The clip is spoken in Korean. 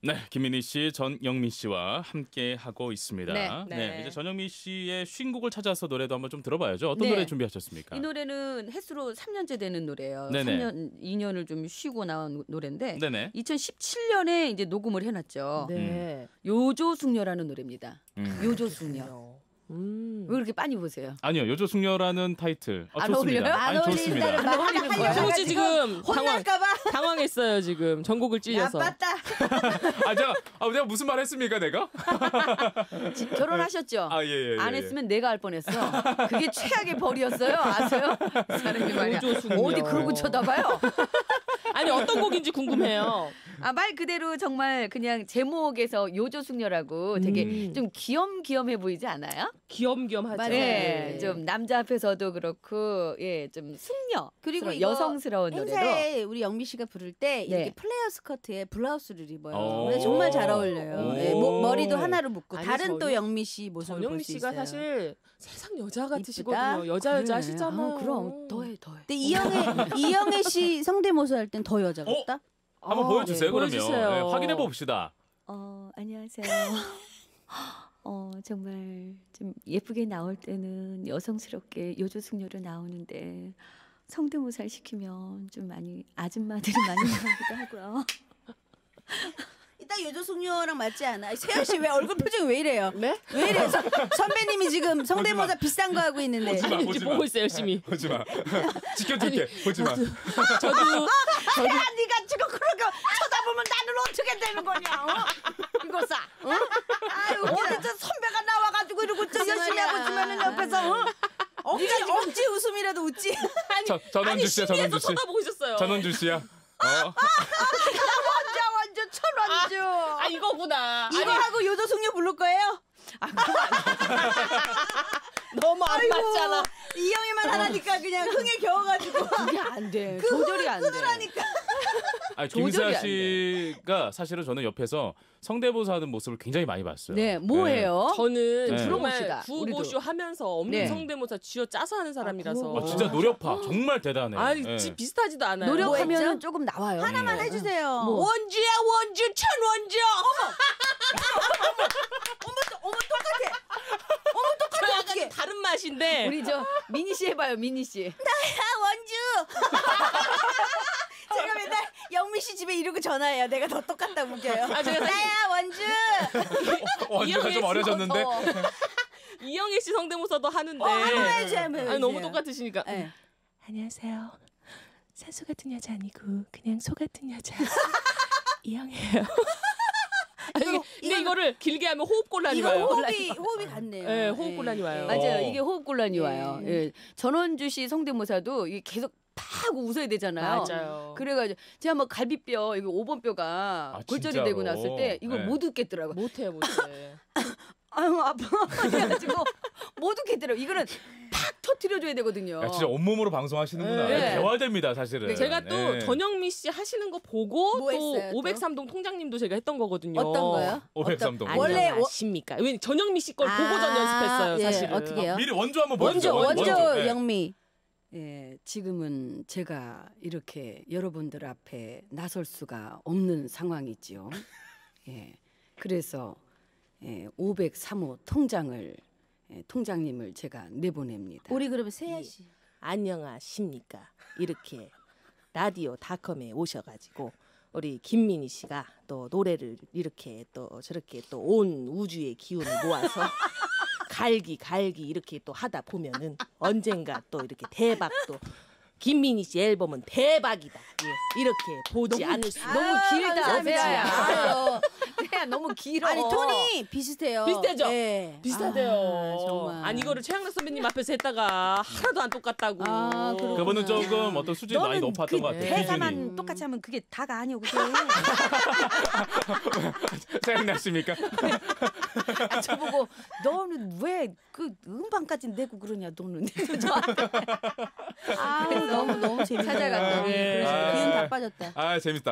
네, 김민희 씨, 전영미 씨와 함께 하고 있습니다. 네, 네. 이제 전영미 씨의 쉰곡을 찾아서 노래도 한번 좀 들어봐야죠. 어떤 네. 노래 준비하셨습니까? 이 노래는 횟수로 3년째 되는 노래예요. 네네. 3년, 2년을 좀 쉬고 나온 노- 노래인데 네네. 2017년에 이제 녹음을 해놨죠. 네. 요조숙녀라는 노래입니다. 음. 요조숙녀. 음. 왜 그렇게 많이 보세요? 아니요, 요조숙녀라는 타이틀. 어, 안 좋습니다. 어울려요? 아니, 좋습니다. 안 어울리는 거야? 정우 씨 지금 당황, 혼날까봐. 당황했어요 지금 정곡을 찔려서. 나빴다. 아, 제가, 아, 내가 무슨 말 했습니까, 내가? 지- 결혼하셨죠? 아, 예, 예, 예. 안 했으면 내가 할 뻔했어. 그게 최악의 벌이었어요. 아세요? 사람이 말이야. 어디 그러고 쳐다봐요? 아니 어떤 곡인지 궁금해요. 아, 말 그대로 정말 그냥 제목에서 요조숙녀라고 되게 음. 좀 귀염귀염해 보이지 않아요? 귀염귀염하죠. 맞아요. 네, 네. 좀 남자 앞에서도 그렇고 예, 좀 숙녀 그리고 이거 여성스러운 노래로 행사에 우리 영미 씨가 부를 때 이렇게 네. 플레어 스커트에 블라우스를 입어요. 오. 근데 정말 잘 어울려요. 오. 네, 모- 머리도 하나로 묶고 아니, 다른 또 전영- 영미 씨 모습을 전영미 볼수 씨가 있어요. 사실 세상 여자. 같으시거든요. 여자 여자 그래. 하시잖아요. 아, 그럼 더해 더해. 근데 이영애 이영애 씨 성대모사 할 땐 더 여자 어? 같다. 한번 아, 보여주세요, 네, 그러면. 보여주세요. 네, 확인해 봅시다. 어, 안녕하세요. 어, 정말 좀 예쁘게 나올 때는 여성스럽게 요조숙녀로 나오는데 성대모사를 시키면 좀 많이 아줌마들이 많이 나오기도 하고요. 이따 요조숙녀랑 맞지 않아? 세현 씨 왜 얼굴 표정이 왜 이래요? 네? 왜 이래? 서, 선배님이 지금 성대모사 비싼 거 하고 있는데. 보지 마, 아니, 보지 마. 보고 있어요 열심히. 보지 마. 지켜줄게. 보지 마. 저도 야, 네가 지금 그렇게 쳐다보면 나는 어떻게 되는 거냐? 어? 이거 싸. 어? 아유, 어디서 선배가 나와가지고 이러고 저 열심히 하고 있으면은 옆에서 어? 억지, 억지 웃음이라도 웃지. 저, 전원주 아니 씨야, 전원주 씨. 쳐다보고 있었어요. 전원주 씨야. 어. 완전 천원주. 아 이거구나. 이거 아니, 하고 요조 숙녀 부를 거예요? 너무 안 맞잖아. 이영애만 하라니까 그냥 흥에 겨워가지고. 그게 안 돼. 조절이 안 돼. 그러니까. 아니, 조절이 김세아 안 씨가 사실은 저는 옆에서 성대모사 하는 모습을 굉장히 많이 봤어요. 네, 뭐해요? 저는 네. 정말 구호고쇼 우리도. 하면서 없는 네. 성대모사 쥐어 짜서 하는 사람이라서. 아, 진짜 노력파. 정말 대단해. 아니 네. 지- 비슷하지도 않아요. 뭐 노력하면 했죠? 조금 나와요. 하나만 해주세요. 뭐. 원주야 원주 천원주. 어머 똑같아. 어머 저 똑같아 약간 어떻게? 다른 맛인데. 우리 저 미니 씨 해봐요, 미니 씨. 아 원주. 제가 맨날 영미 씨 집에 이러고 전화해요. 내가 더 똑같다고 웃겨요. 아, 제가 사실- 나야 원주. 원주가 좀 이영애 어려졌는데. 씨 이영애 씨 성대모사도 하는데. 어, 한번 아니. 너무 똑같으시니까. 네. 안녕하세요. 산소 같은 여자 아니고 그냥 소 같은 여자 이영애예요. 아니, 이거- 근데 이거- 이거를 길게 하면 호흡 곤란이 이거 와요. 호흡이 호흡이 같네요. 네, 호흡 곤란이 와요. 맞아요. 어. 이게 호흡곤란이 네. 와요. 예. 전원주 씨 성대모사도 이게 계속 팍 웃어야 되잖아요. 맞아요. 그래가지고 제가 뭐 갈비뼈 이거 5번 뼈가 아, 골절이 진짜로? 되고 났을 때 이걸 네. 못 웃겠더라고. 못해 못해. 아유 아파. 그래가지고 못 웃겠더라고. 이거는 팍 터트려줘야 되거든요. 야, 진짜 온몸으로 방송하시는구나. 네. 대화됩니다, 사실은. 제가 또 네. 전영미 씨 하시는 거 보고 뭐또 했어요, 또? 503동 통장님도 제가 했던 거거든요. 어떤 거요? 503동. 어떤- 원래 워- 안녕하십니까? 왜 전영미 씨 걸 보고 전 연습했어요, 예, 사실은. 어떻게요? 미리 원조 한번 원조 보여주죠. 원조 네. 영미. 예, 지금은 제가 이렇게 여러분들 앞에 나설 수가 없는 상황이지요. 예, 그래서 예, 503호 통장을 예, 통장님을 제가 내보냅니다. 우리 그러면 세아 씨. 안녕하십니까? 이렇게 라디오 닷컴에 오셔가지고 우리 김민희 씨가 또 노래를 이렇게 또 저렇게 또 온 우주의 기운을 모아서 갈기 갈기 이렇게 또 하다 보면은 언젠가 또 이렇게 대박 또 김민희 씨 앨범은 대박이다. 예, 이렇게 보지 않을 수 너무 아유, 길다, 감사합니다. 세아야. 아유. 세아 너무 길어. 아니 톤이 비슷해요. 비슷하죠? 네. 비슷하대요. 아, 정말. 아니 이거를 최양락 선배님 앞에서 했다가 하나도 안 똑같다고. 아, 그렇구나. 그분은 조금 어떤 수준이 많이 높았던 것 같아요. 대사만. 똑같이 하면 그게 다가 아니고 그게 생각나십니까? 아, 저보고 너는 왜 그 음반까지 내고 그러냐 너는 아, 너무 너무 재밌다. 찾아갔더니 네. 기운 다 빠졌다. 아, 재밌다.